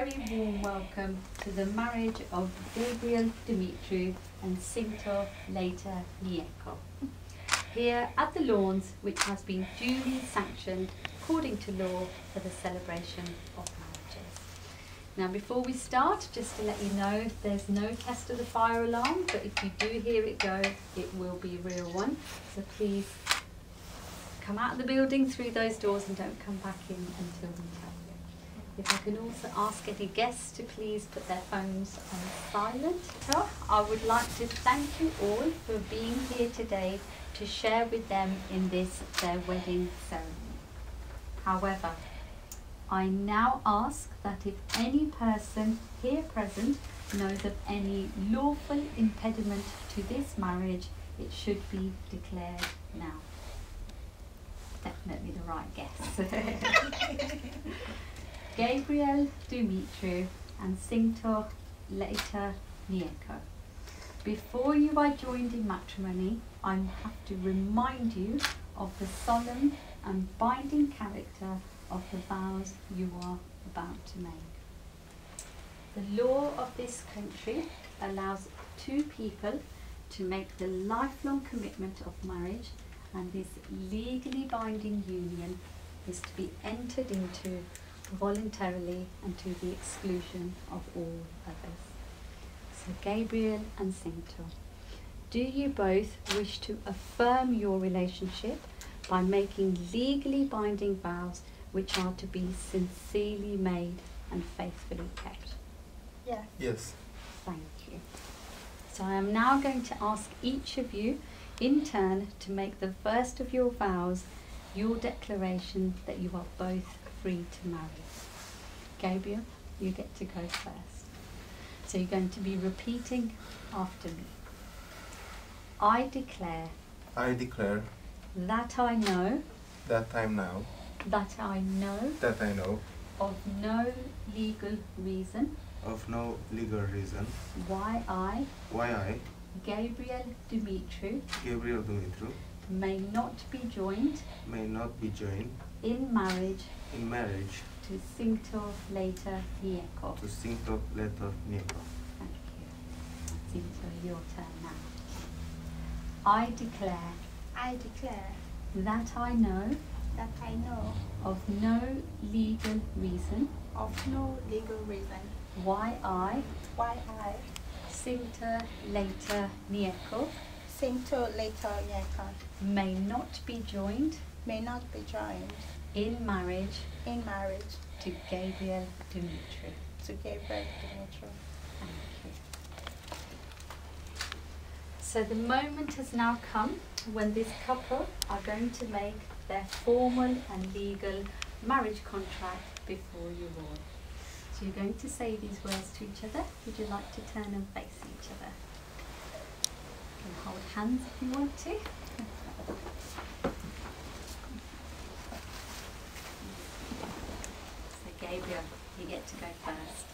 very warm welcome to the marriage of Gabriel Dumitru and Singtoh Later Nieko. Here at the Lawns, which has been duly sanctioned according to law for the celebration of marriages. Now, before we start, just to let you know, there's no test of the fire alarm, but if you do hear it go, it will be a real one. So please come out of the building through those doors and don't come back in until we tell. If I can also ask any guests to please put their phones on silent. I would like to thank you all for being here today to share with them in this their wedding ceremony. However, I now ask that if any person here present knows of any lawful impediment to this marriage, it should be declared now. Definitely the right guess. Gabriel Dumitru and Singtoh Later Nieko. Before you are joined in matrimony, I have to remind you of the solemn and binding character of the vows you are about to make. The law of this country allows two people to make the lifelong commitment of marriage, and this legally binding union is to be entered into voluntarily and to the exclusion of all others. So, Gabriel and Singtoh, do you both wish to affirm your relationship by making legally binding vows which are to be sincerely made and faithfully kept? Yes. Yes. Thank you. So I am now going to ask each of you in turn to make the first of your vows your declaration that you are both free to marry. Gabriel, you get to go first. So you're going to be repeating after me. I declare I declare that I know, that time now, that I know that I know of no legal reason of no legal reason why I, why I, Gabriel Dumitru, Gabriel Dumitru, may not be joined may not be joined in marriage in marriage to Singtoh later Nieko. to Singtoh later Nieko. Thank you. Singtoh, your turn now. I declare I declare that I know that I know of no legal reason of no legal reason why I, why I, Sinta later Nieko, Singtoh later Yeka, may not be joined may not be joined in marriage in marriage to Gabriel Dumitru. to Gabriel Dumitru. Thank you. So the moment has now come when this couple are going to make their formal and legal marriage contract before you all. So you're going to say these words to each other. Would you like to turn and face each other? You can hold hands if you want to. So Gabriel, you get to go first.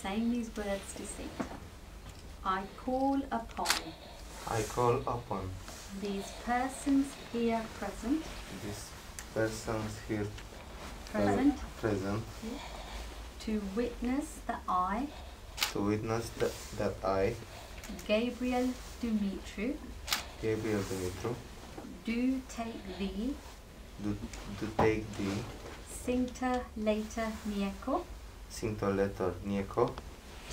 Saying these words to Sita. I call upon I call upon these persons here present, these persons here present, present to witness that I, to witness that, that I, Gabriel Dumitru, Gabriel Dumitru, do take thee, do, do take the Sinta later Nieko, Singtoh letter Nieko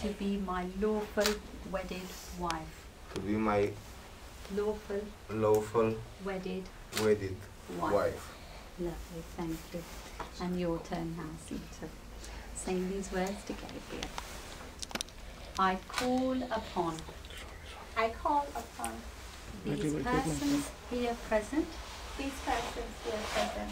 to be my lawful wedded wife. to be my Lawful lawful wedded wedded wife. wife. Lovely, thank you. And your turn now, Sita. Saying these words to Gabriel. I call upon I call upon these persons here present these persons here present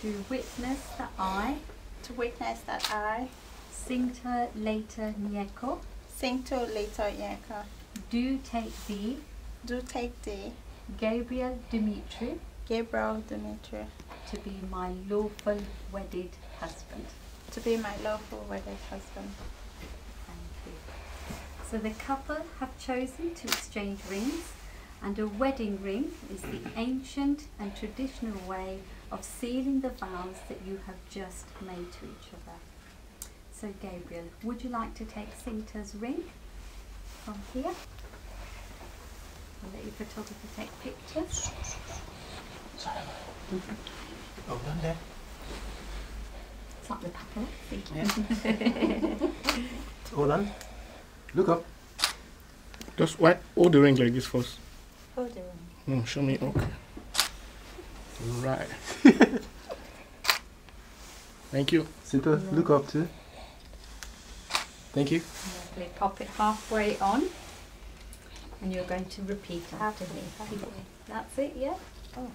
to witness that I, to witness that I, Singtoh later Nieko, Singtoh later Yeka, do take thee, do take thee, Gabriel Dumitru, Gabriel Dumitru, to be my lawful wedded husband. to be my lawful wedded husband. Thank you. So the couple have chosen to exchange rings, and a wedding ring is the ancient and traditional way of sealing the vows that you have just made to each other. So Gabriel, would you like to take Sinta's ring from here? I'll let your photographer take pictures. Sorry, Oh, done there. It's like the paparazzi. Hold on. Look up. Just why hold the ring like this first. Hold the ring. No, show me. Okay. Right. Thank you. Singtoh, look up too. Thank you. Lovely. Pop it halfway on, and you're going to repeat after me. That's it, yeah? Oh.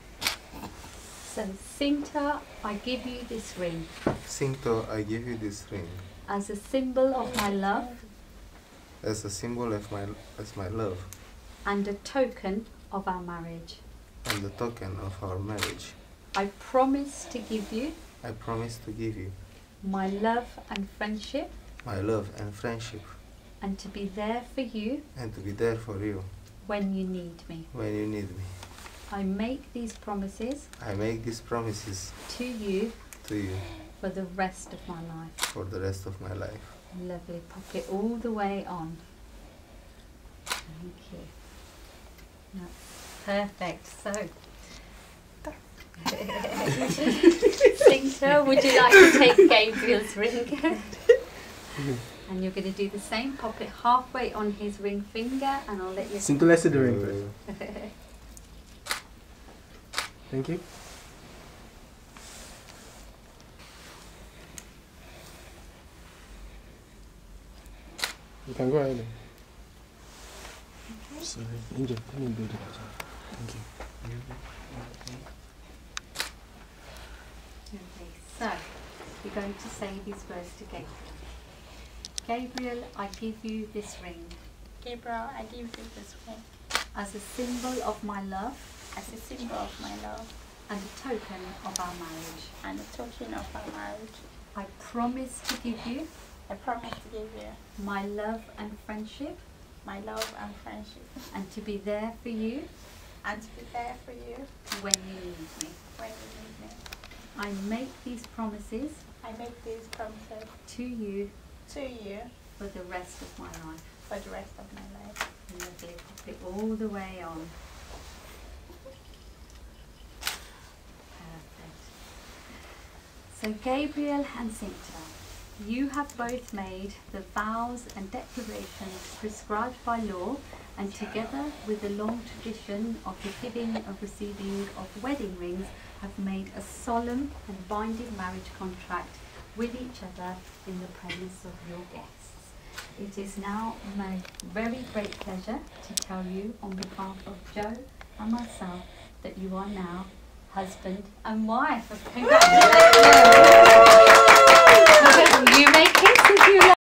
So, Sinta, I give you this ring Sinta, I give you this ring as a symbol of my love as a symbol of my as my love and a token of our marriage. And the token of our marriage. I promise to give you I promise to give you my love and friendship my love and friendship and to be there for you and to be there for you when you need me. when you need me. I make these promises I make these promises to you to you for the rest of my life. for the rest of my life. Lovely. Pop it all the way on. Thank you. That's perfect. So, Sinta, would you like to take Gabriel's ring? and you're going to do the same. Pop it halfway on his ring finger, and I'll let you. Singtoh, let's see the ring first. Thank you. You can go ahead. Sorry, Angel, let me do that. Thank you. Okay, so you're going to say these words to Gabriel. Gabriel, I give you this ring Gabriel, I give you this ring as a symbol of my love as a symbol of my love and a token of our marriage. and a token of our marriage. I promise to give you I promise to give you my love and friendship my love and friendship and to be there for you and to be there for you when you need me. when you need me. I make these promises I make these promises to you to you for the rest of my life. for the rest of my life. Lovely. Pop it all the way on. Perfect. So Gabriel and Cinta, you have both made the vows and declarations prescribed by law and together with the long tradition of the giving and receiving of wedding rings have made a solemn and binding marriage contract with each other in the presence of your guests. It is now my very great pleasure to tell you on behalf of Joe and myself that you are now husband and wife. Congratulations! you may kiss if you like.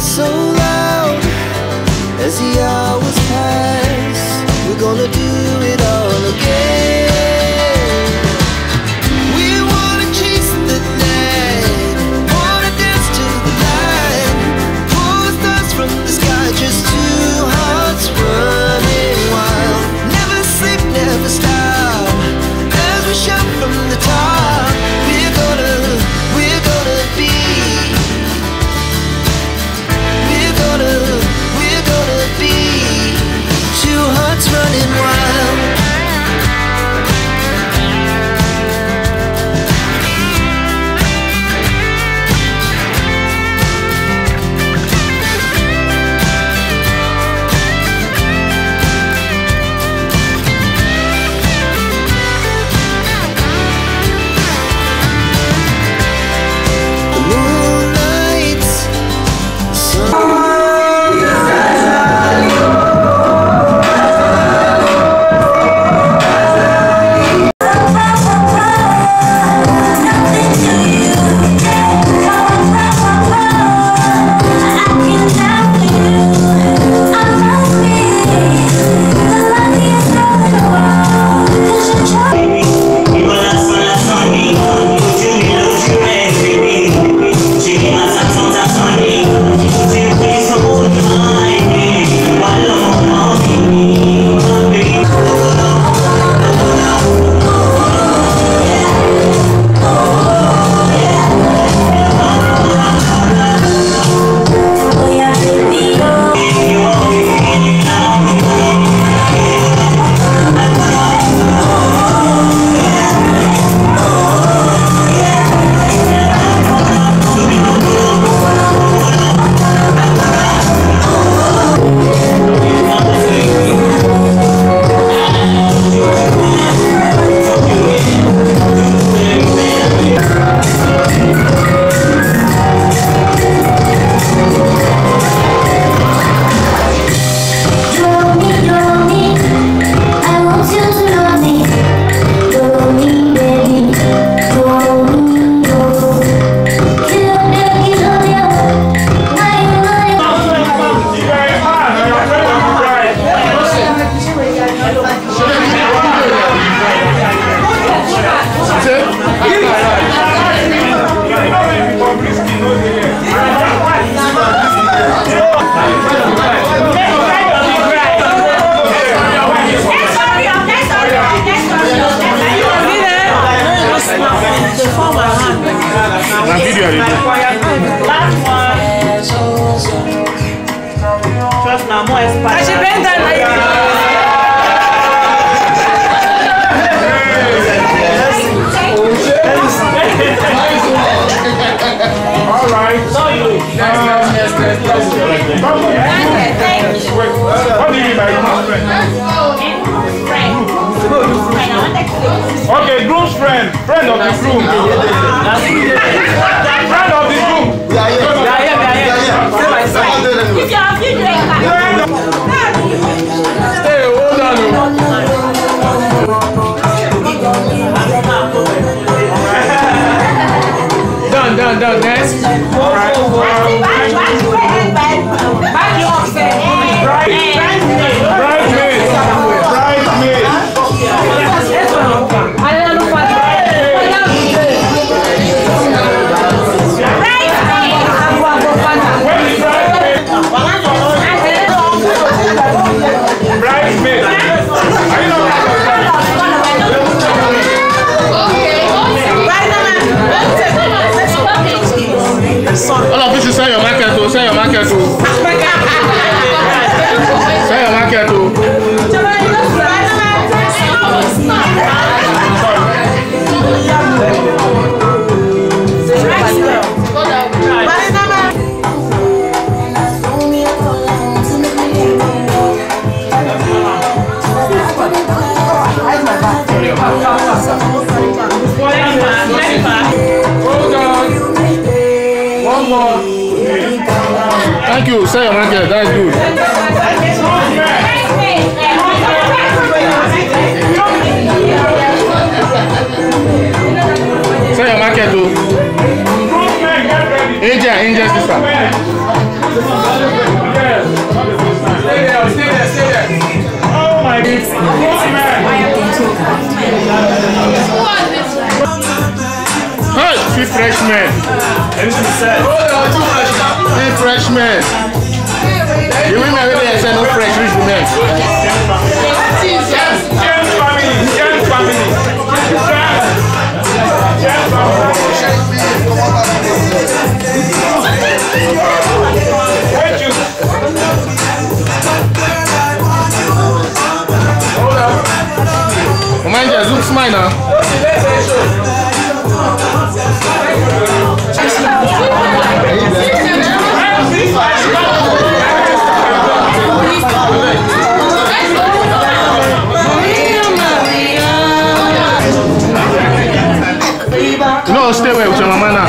So loud as the I should bend down like this. All right. What do you mean by groom's friend? Okay, groom's friend. Friend of the groom. Friend of On. oh. Done. Next. Thank you. Sell your market. That's good. Sell your market to. Angel, Angel sister. Stay there, stay there, stay there. Oh my Hey, three freshmen. Hold on, too much. Three freshmen. The women really say no fresh rich women. James, James family, James family. James, James family. Wait you. Hold up. Come on, just look smile now. No, stay away with your mama now.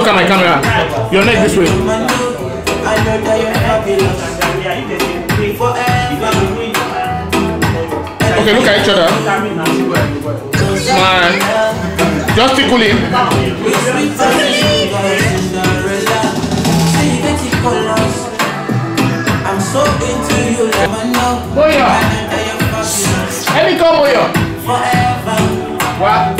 Look at my camera. Your neck this way. Okay, look at each other. Smile. Just tickle him. Boya. Any come Boya. What?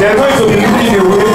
They're going to be leading away.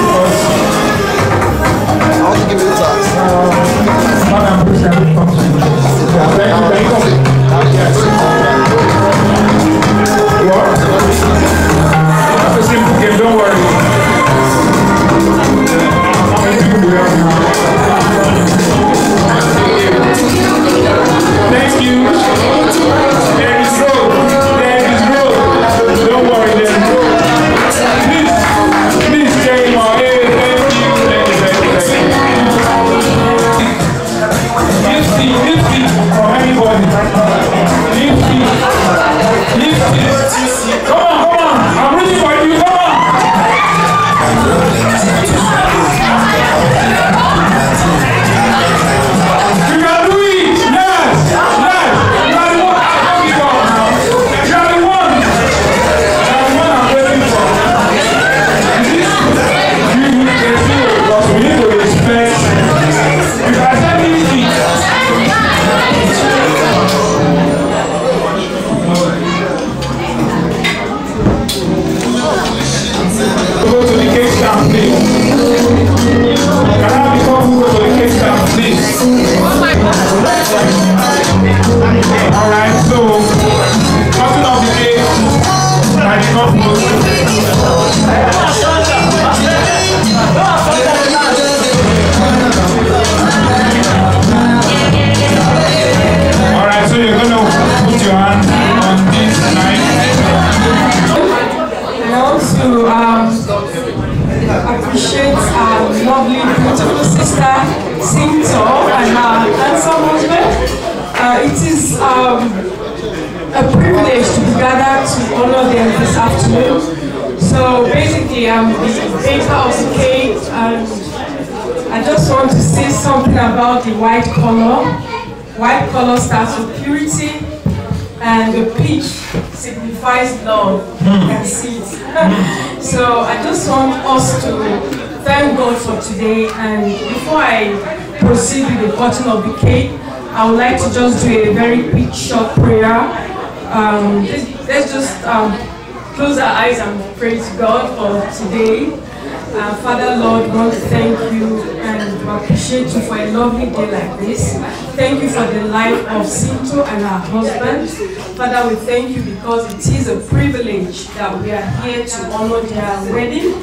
is Kate, and I just want to say something about the white color. White color starts with purity, and the peach signifies love. You hmm. can see it. so I just want us to thank God for today, and before I proceed with the cutting of the cake, I would like to just do a very quick short prayer. Um, let's just um, close our eyes and pray to God for today. Uh, Father, Lord, want to thank you and appreciate you for a lovely day like this. Thank you for the life of Singtoh and her husband. Father, we thank you because it is a privilege that we are here to honor their wedding.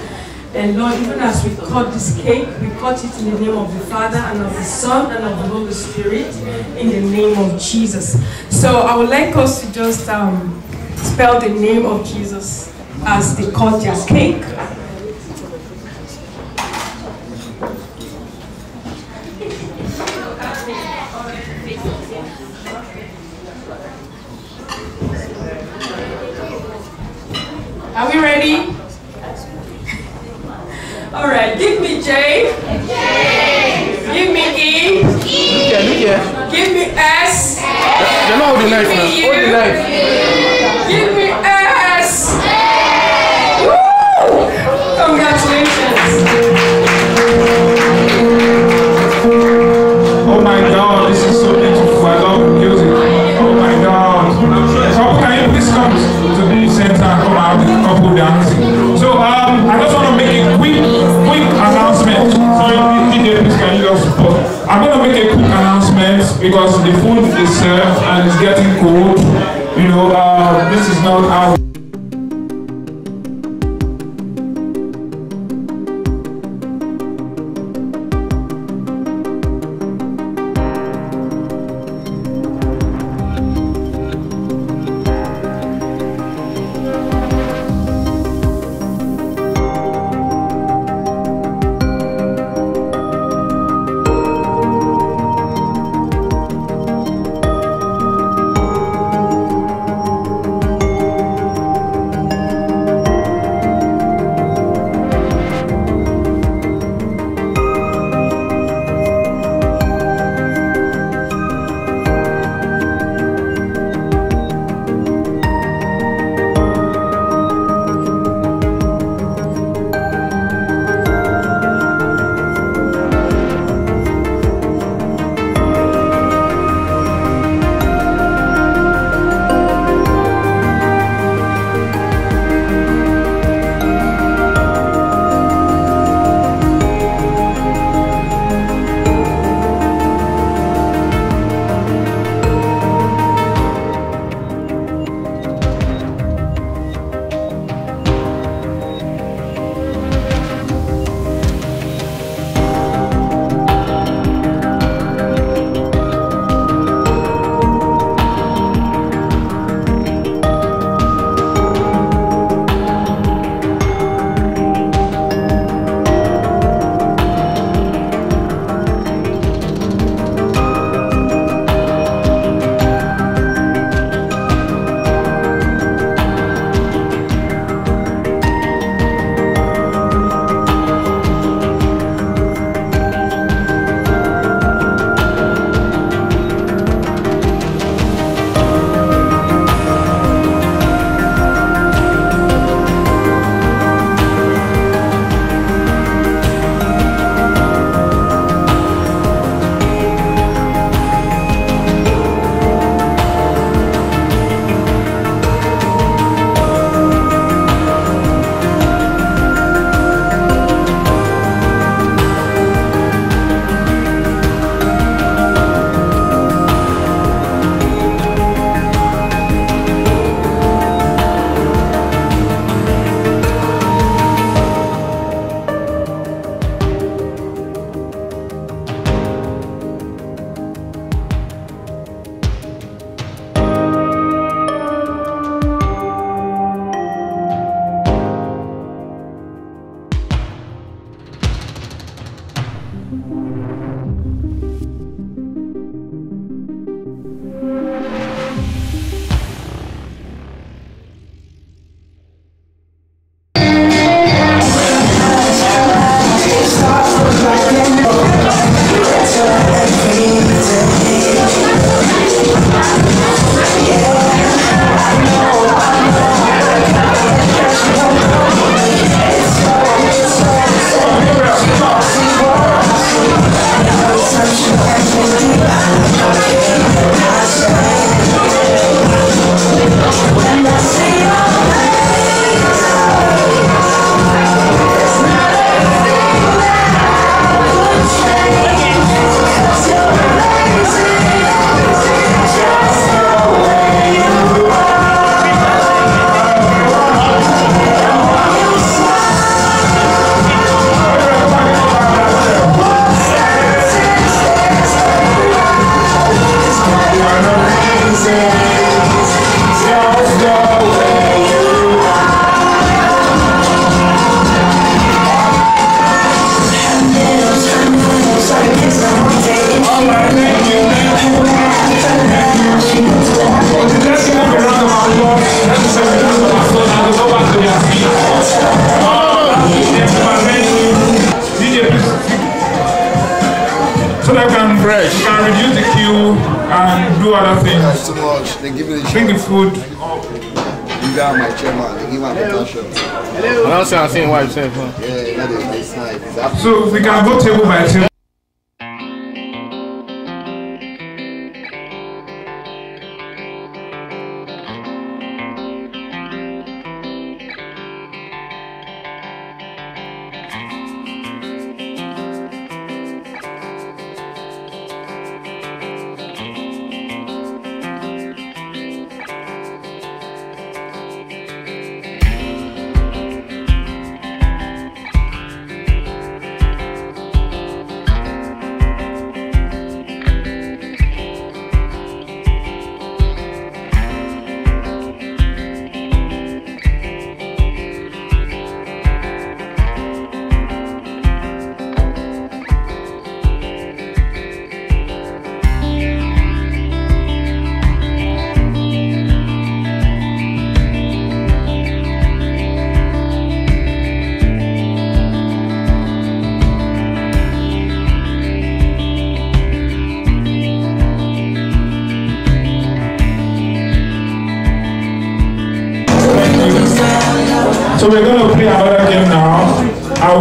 And Lord, even as we cut this cake, we cut it in the name of the Father and of the Son and of the Holy Spirit, in the name of Jesus. So I would like us to just um, spell the name of Jesus as they cut their cake.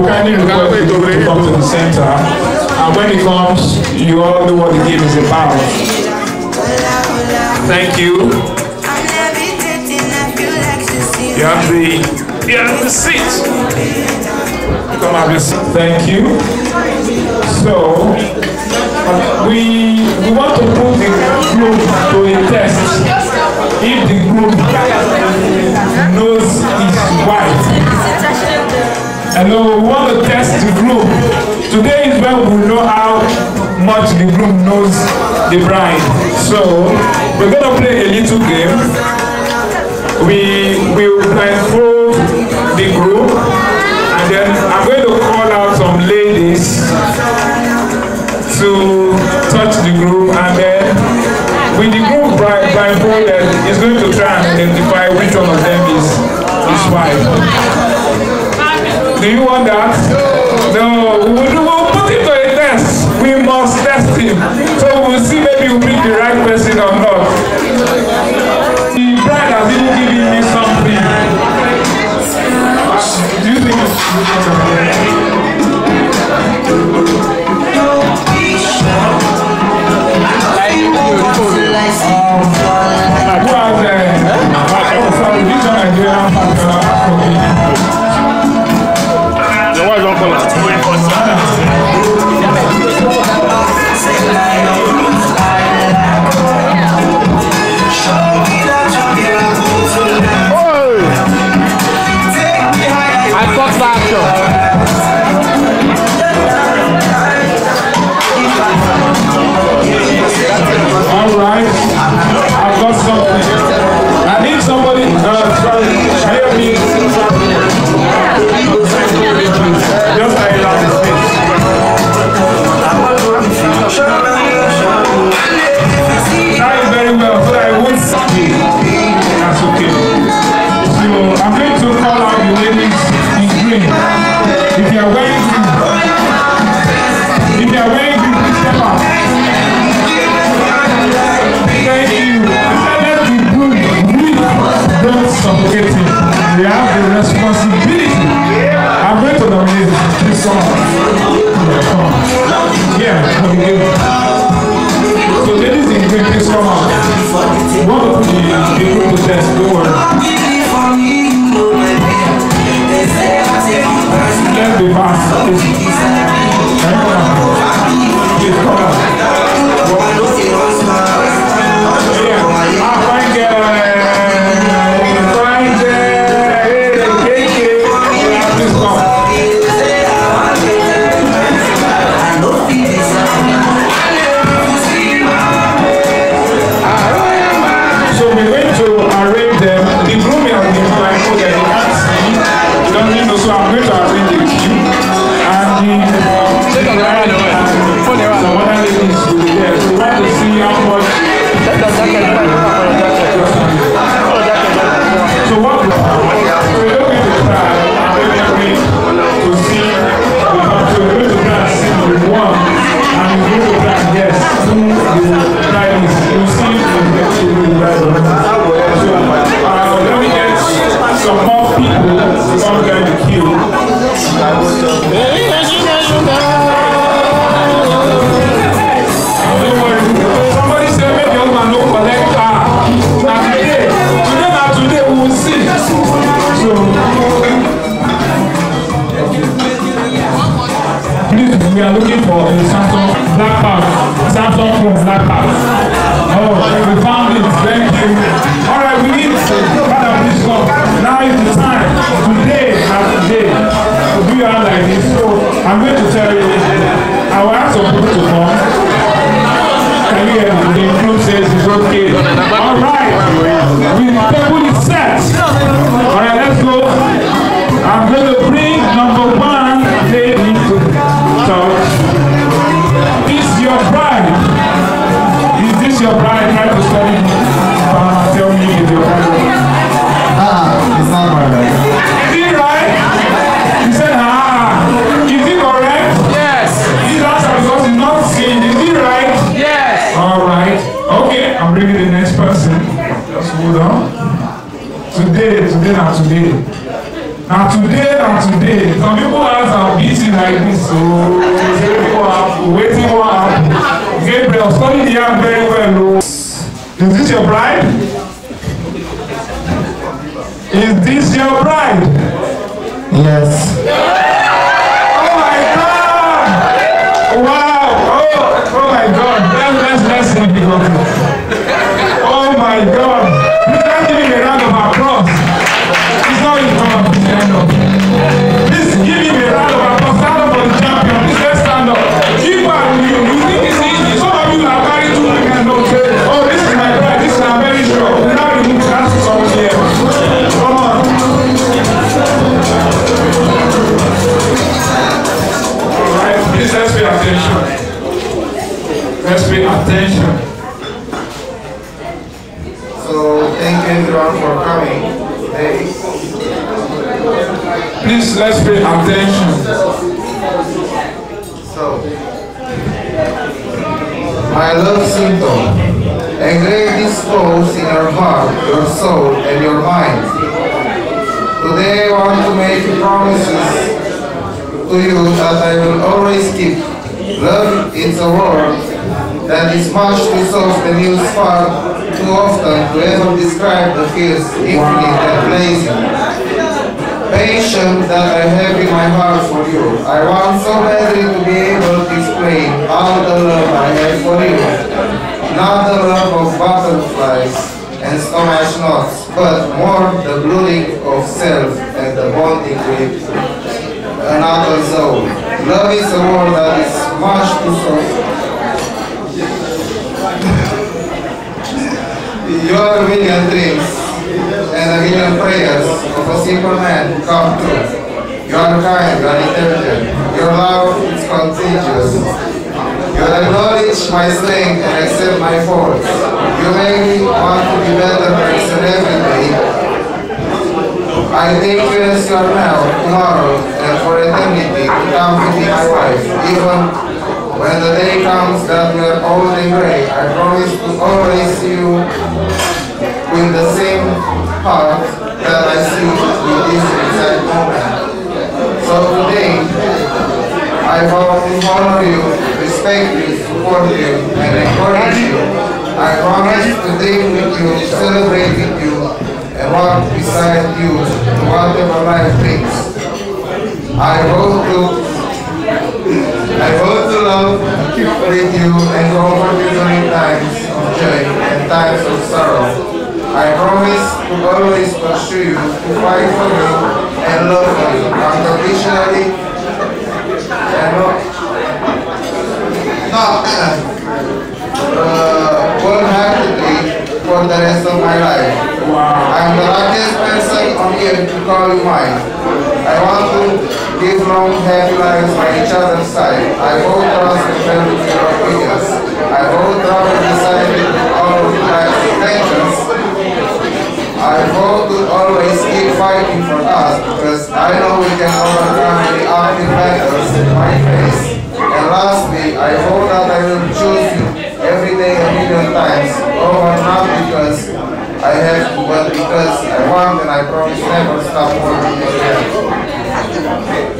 we kindly request you to come to the center. And when it comes, you all know what the game is about. Thank you. You have the, you have the seat. Come have your seat. Thank you. So, we, we want to put the group to a test. If the group know we want to test the groom. Today is when we know how much the groom knows the bride. So, we're going to play a little game. We will blindfold the groom, and then I'm going to call out some ladies to touch the groom, and then with the groom blindfolded, he's going to try and identify which one of them is his wife. Do you want that? No. no. We will, we'll put him to a test. We must test him. So we'll see maybe we'll pick the right person or not. The bride has even given me something. Do you think um, I do have uh, a, a, a, a, a, a, a, a 赚不了 waiting for happen. Gabriel, study the hand very well. Is this your bride? Is this your bride? Yes. Oh my God! Wow! Oh, oh my God! Let's let's let's see oh my God! Attention. Let's pay attention. So thank you everyone for coming today. Please let's pay attention. So, my love Singtoh, engrave these thoughts in your heart, your soul, and your mind. Today I want to make promises to you that I will always keep. Love is a word that is much too soft and used far too often to ever describe the feels infinite and blazing passion that I have in my heart for you. I want so badly to be able to explain all the love I have for you. Not the love of butterflies and stomach knots, but more the blooming of self and the bonding with another soul. Love is a word that is much too soft. You are a million dreams and a million prayers of a simple man come true. You are kind, you intelligent, your love is contagious. You acknowledge my strength and accept my faults. You make me want to be better person every day. I take you as you are now, tomorrow, and for eternity to come to be my wife, even when the day comes that we are old and gray. I promise to always see you with the same heart that I see in this exact moment. So today, I vow to honor you, respect you, support you, and encourage you. I promise to dream with you, celebrate with you, and walk beside you to whatever life brings. I vow to I vow to love with you and to comfort you during times of joy and times of sorrow. I promise to always pursue you, to fight for you, and love you unconditionally and not, not uh, wholeheartedly for the rest of my life. I'm the luckiest person on earth to call you mine. I want to live long, happy lives by each other's side. I and faith with your opinions. I vow travel beside you all of life's adventures. I vow to always keep fighting for us because I know we can overcome the ugly battles in my face. And lastly, I vow that I will choose you every day a million times over not because I have to, but because I want and I promise never stop working again.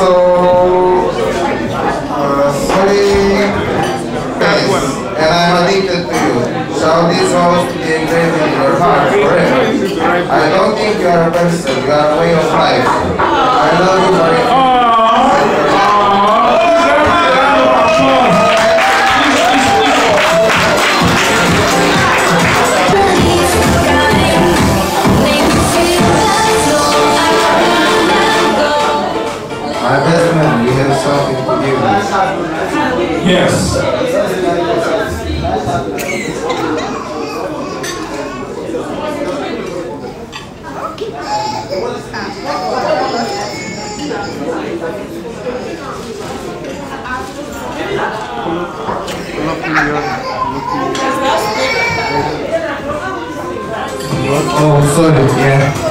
So, uh, sorry, guys, and I'm addicted to you. Shall this vows be engraved in your heart forever? I don't think you are a person, you are a way of life. I love you very Yes. Oh, sorry, yeah.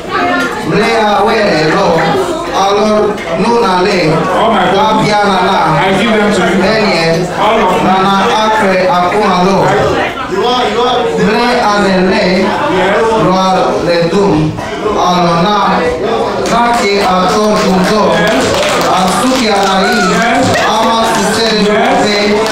ye. Lea wele lo. Alor nuna le. Gabiana na. Lenye. Nana akre akuna lo. Le alele. Loa le dum. Alona. Naki ato dumdo. Asuki anai. Ama susere pe.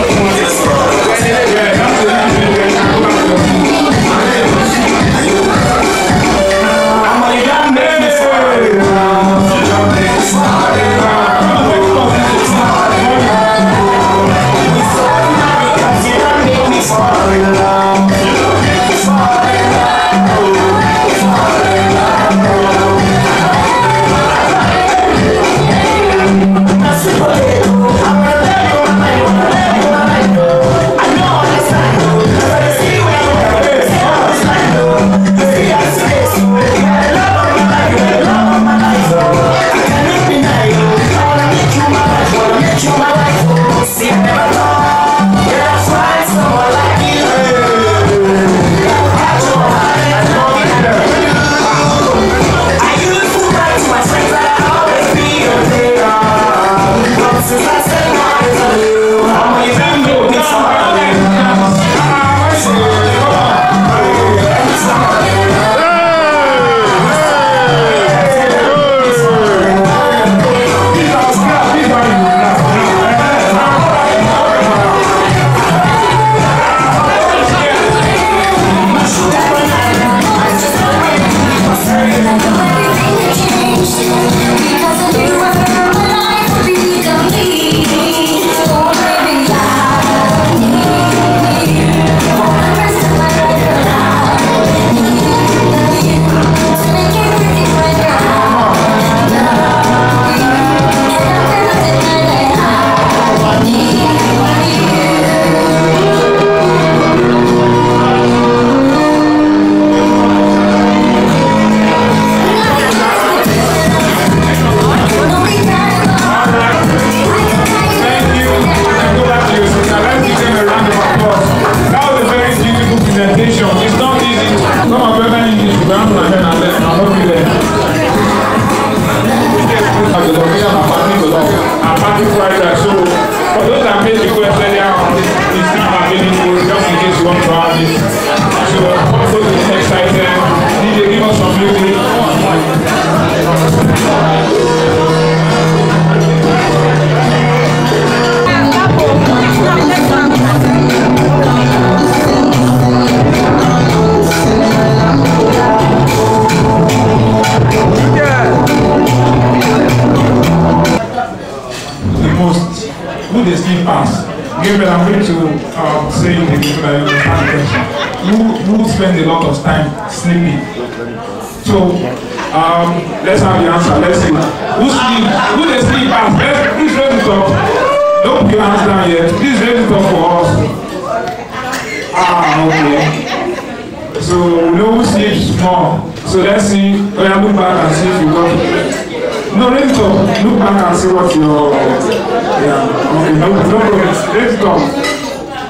come.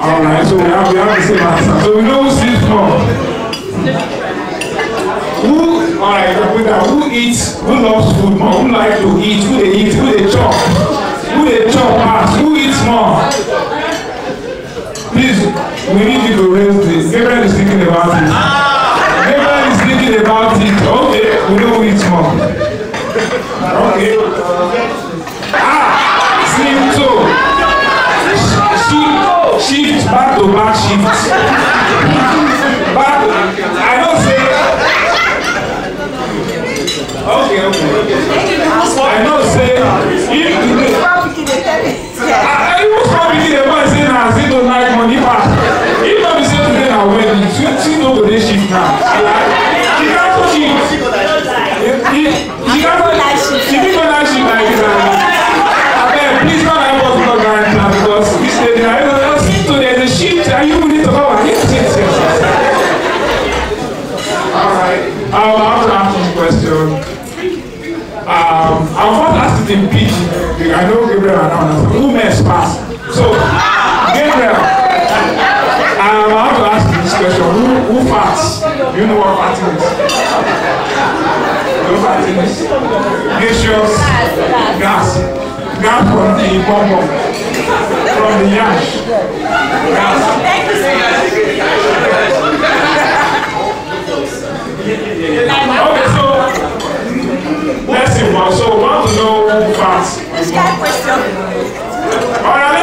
All right, so we have, we have the same answer. So we know who sleeps more. Who, all right, who eats, who loves food more, who likes to eat, who they eat, who they pernicious gas. Gas from the bubble, from the ash. Gas. Okay, so let's see. So we want to know fast. Let's question. All right.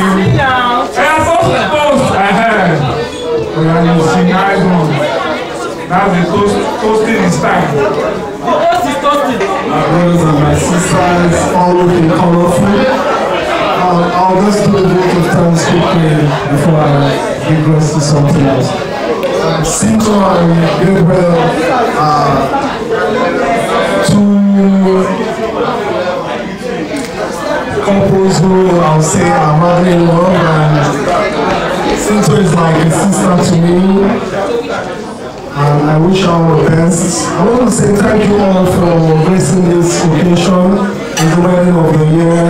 You. Yeah, toast. Toast. Uh-huh. Yeah, you see, nice one. That's the toast. Toasting is time. my brothers and my sisters, all looking colorful. I'll just do a bit of thanks before I digress to something else. Uh, Singtoh and Gabriel are two couples who I'll say are madly in love and Cinco is like a sister to me and I wish all the best. I want to say thank you all for gracing this occasion, it's the wedding of the year.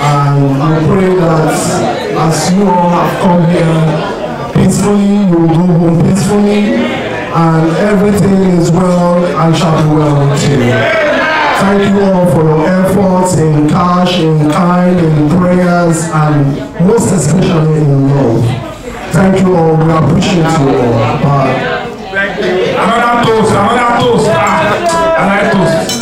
And we pray that as you all have come here peacefully, you will go home peacefully, and everything is well and shall be well with you. Thank you all for your efforts in cash, in kind, in prayers, and most especially in love. Thank you all. We appreciate you all. Bye. Thank you. Another toast. Another toast. Ah, toast.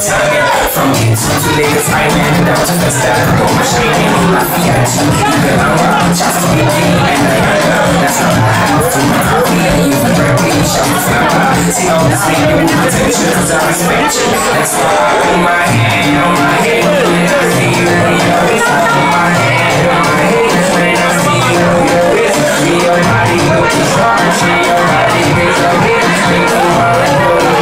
Some time From getting to Lagos Island Down to Festa Got my shine in Lafayette Even I'm Just to be king and I That's not I have to my heart Even Berkeley me flapper See all this thing You. want attention Cause I respect you That's why I put my hand on my head When I see you It's on my hand on my head When I see you It's me your body looking strong See your body raise your head Make you wanna go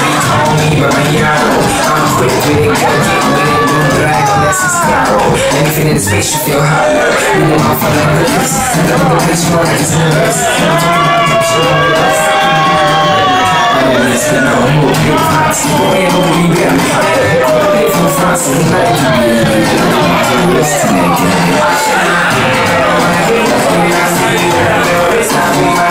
call me Mariano I'm quick with to get with it Moon black, less is narrow Anything in space, you. feel hotter You I'm falling for this I love the bitch, you wanna just I'm talking about the bitch, you wanna just gonna be better I'm gonna pay for France, I'm gonna be listening, yeah I'm gonna be listening,